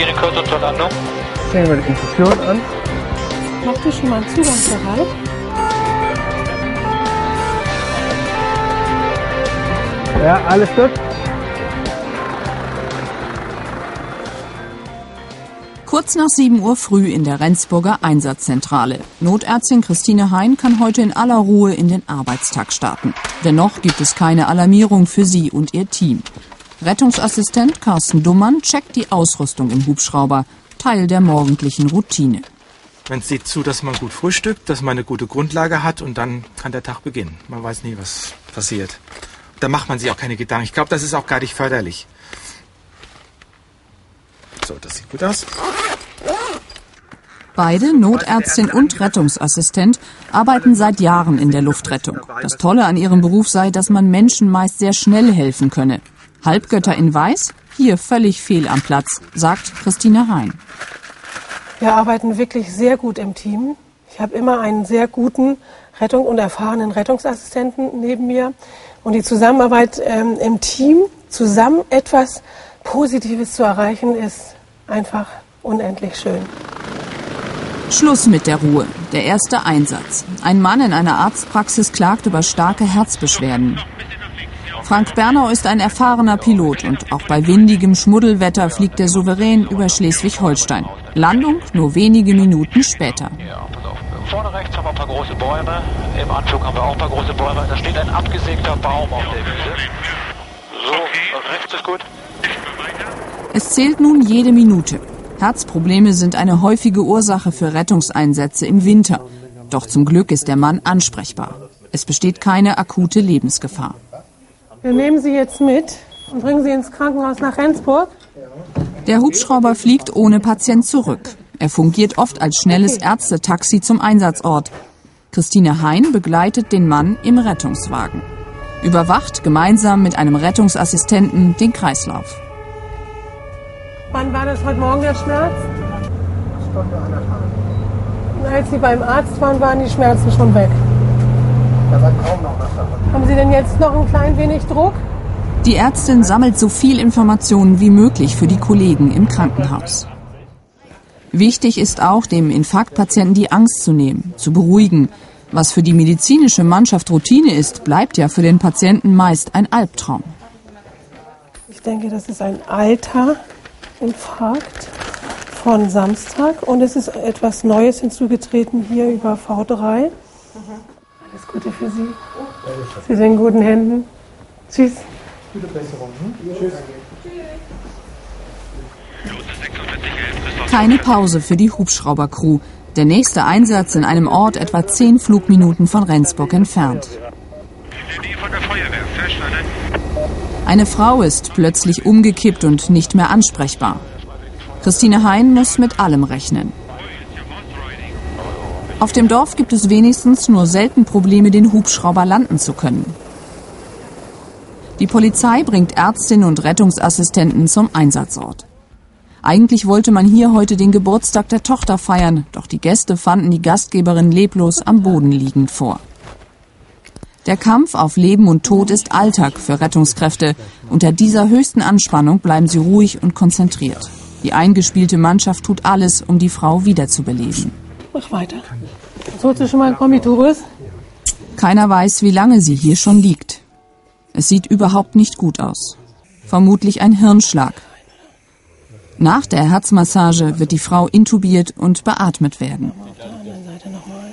gehen in Kürze zur Landung. Sehen wir die Infusion an. Machst du schon mal einen Zugang bereit? Ja, alles gut. Kurz nach 7 Uhr früh in der Rendsburger Einsatzzentrale. Notärztin Christine Hein kann heute in aller Ruhe in den Arbeitstag starten. Dennoch gibt es keine Alarmierung für sie und ihr Team. Rettungsassistent Carsten Dummann checkt die Ausrüstung im Hubschrauber, Teil der morgendlichen Routine. Man sieht zu, dass man gut frühstückt, dass man eine gute Grundlage hat und dann kann der Tag beginnen. Man weiß nie, was passiert. Da macht man sich auch keine Gedanken. Ich glaube, das ist auch gar nicht förderlich. So, das sieht gut aus. Beide, Notärztin und Rettungsassistent, arbeiten seit Jahren in der Luftrettung. Das Tolle an ihrem Beruf sei, dass man Menschen meist sehr schnell helfen könne. Halbgötter in Weiß, hier völlig fehl am Platz, sagt Christine Hein. Wir arbeiten wirklich sehr gut im Team. Ich habe immer einen sehr guten Rettung und erfahrenen Rettungsassistenten neben mir. Und die Zusammenarbeit ähm, im Team, zusammen etwas Positives zu erreichen, ist einfach unendlich schön. Schluss mit der Ruhe. Der erste Einsatz. Ein Mann in einer Arztpraxis klagt über starke Herzbeschwerden. Frank Bernau ist ein erfahrener Pilot und auch bei windigem Schmuddelwetter fliegt er souverän über Schleswig-Holstein. Landung nur wenige Minuten später. Vorne rechts haben wir ein paar große Bäume. Im Anflug haben wir auch ein paar große Bäume. Da steht ein abgesägter Baum auf der Wiese. So, rechts ist gut. Es zählt nun jede Minute. Herzprobleme sind eine häufige Ursache für Rettungseinsätze im Winter. Doch zum Glück ist der Mann ansprechbar. Es besteht keine akute Lebensgefahr. Wir nehmen Sie jetzt mit und bringen Sie ins Krankenhaus nach Rendsburg. Der Hubschrauber fliegt ohne Patient zurück. Er fungiert oft als schnelles Ärztetaxi zum Einsatzort. Christine Hein begleitet den Mann im Rettungswagen. Überwacht gemeinsam mit einem Rettungsassistenten den Kreislauf. Wann war das heute Morgen der Schmerz? Stunde anderthalb. Als Sie beim Arzt waren, waren die Schmerzen schon weg. Da war kaum noch was davon. Haben Sie denn jetzt noch ein klein wenig Druck? Die Ärztin sammelt so viel Informationen wie möglich für die Kollegen im Krankenhaus. Wichtig ist auch, dem Infarktpatienten die Angst zu nehmen, zu beruhigen. Was für die medizinische Mannschaft Routine ist, bleibt ja für den Patienten meist ein Albtraum. Ich denke, das ist ein alter Infarkt von Samstag und es ist etwas Neues hinzugetreten hier über V3. Alles Gute für Sie. Sie sind in guten Händen. Tschüss. Gute Besserung. Hm? Tschüss. Keine Pause für die Hubschraubercrew. Der nächste Einsatz in einem Ort etwa zehn Flugminuten von Rendsburg entfernt. Eine Frau ist plötzlich umgekippt und nicht mehr ansprechbar. Christine Hein muss mit allem rechnen. Auf dem Dorf gibt es wenigstens nur selten Probleme, den Hubschrauber landen zu können. Die Polizei bringt Ärztinnen und Rettungsassistenten zum Einsatzort. Eigentlich wollte man hier heute den Geburtstag der Tochter feiern, doch die Gäste fanden die Gastgeberin leblos am Boden liegend vor. Der Kampf auf Leben und Tod ist Alltag für Rettungskräfte. Unter dieser höchsten Anspannung bleiben sie ruhig und konzentriert. Die eingespielte Mannschaft tut alles, um die Frau wiederzubeleben. Mach weiter. Holst du schon mal einen Kombitubus? Keiner weiß, wie lange sie hier schon liegt. Es sieht überhaupt nicht gut aus. Vermutlich ein Hirnschlag. Nach der Herzmassage wird die Frau intubiert und beatmet werden. Auf der anderen Seite nochmal.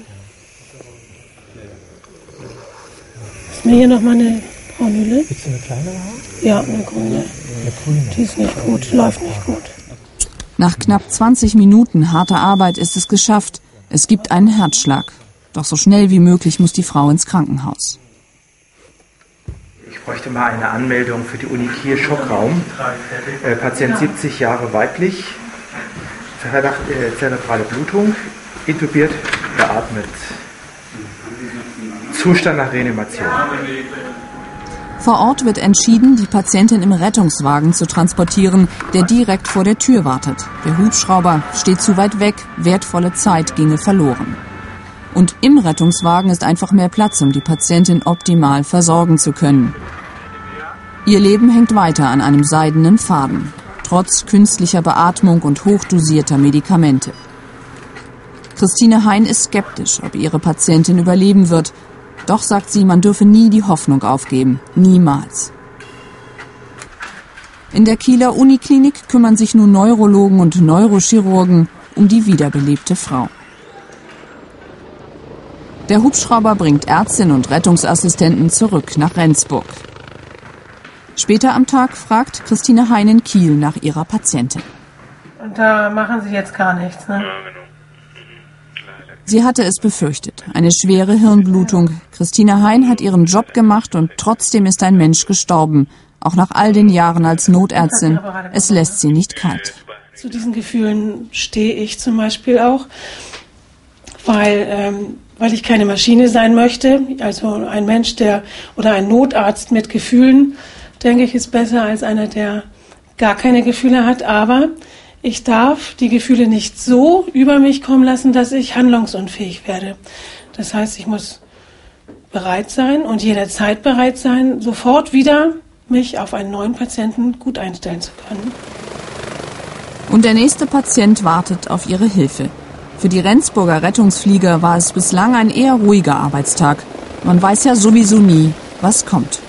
Ist mir hier nochmal eine Granule? Willst du eine kleinere haben? Ja, eine grüne. Eine grüne. Die ist nicht gut, läuft nicht gut. Nach knapp 20 Minuten harter Arbeit ist es geschafft. Es gibt einen Herzschlag. Doch so schnell wie möglich muss die Frau ins Krankenhaus. Ich bräuchte mal eine Anmeldung für die Uni Kiel Schockraum. Äh, Patient 70 Jahre weiblich, Verdacht äh, zerebrale Blutung, intubiert, beatmet. Zustand nach Reanimation. Vor Ort wird entschieden, die Patientin im Rettungswagen zu transportieren, der direkt vor der Tür wartet. Der Hubschrauber steht zu weit weg, wertvolle Zeit ginge verloren. Und im Rettungswagen ist einfach mehr Platz, um die Patientin optimal versorgen zu können. Ihr Leben hängt weiter an einem seidenen Faden. trotz künstlicher Beatmung und hochdosierter Medikamente. Christine Hein ist skeptisch, ob ihre Patientin überleben wird. Doch sagt sie, man dürfe nie die Hoffnung aufgeben. Niemals. In der Kieler Uniklinik kümmern sich nun Neurologen und Neurochirurgen um die wiederbelebte Frau. Der Hubschrauber bringt Ärztin und Rettungsassistenten zurück nach Rendsburg. Später am Tag fragt Christine Hein in Kiel nach ihrer Patientin. Und da machen Sie jetzt gar nichts, ne? Sie hatte es befürchtet. Eine schwere Hirnblutung. Christine Hein hat ihren Job gemacht und trotzdem ist ein Mensch gestorben. Auch nach all den Jahren als Notärztin. Es lässt sie nicht kalt. Zu diesen Gefühlen stehe ich zum Beispiel auch, weil, ähm, weil ich keine Maschine sein möchte. Also ein Mensch, der oder ein Notarzt mit Gefühlen, denke ich, ist besser als einer, der gar keine Gefühle hat. Aber ich darf die Gefühle nicht so über mich kommen lassen, dass ich handlungsunfähig werde. Das heißt, ich muss bereit sein und jederzeit bereit sein, sofort wieder mich auf einen neuen Patienten gut einstellen zu können. Und der nächste Patient wartet auf ihre Hilfe. Für die Rendsburger Rettungsflieger war es bislang ein eher ruhiger Arbeitstag. Man weiß ja sowieso nie, was kommt.